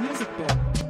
Music Book.